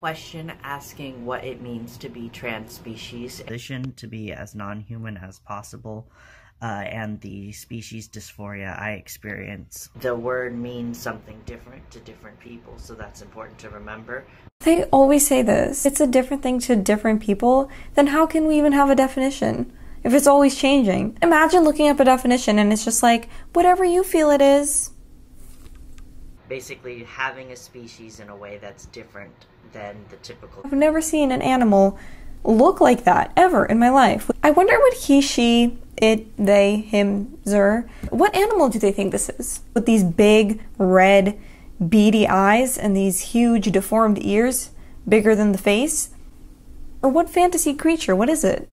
question asking what it means to be trans species. Position to be as non-human as possible. Uh, and the species dysphoria I experience. The word means something different to different people, so that's important to remember. They always say this. It's a different thing to different people, then how can we even have a definition? If it's always changing. Imagine looking up a definition and it's just like, whatever you feel it is. Basically, having a species in a way that's different than the typical. I've never seen an animal look like that ever in my life. I wonder what he, she, it, they, him, zer. What animal do they think this is? With these big, red, beady eyes and these huge, deformed ears, bigger than the face? Or what fantasy creature? What is it?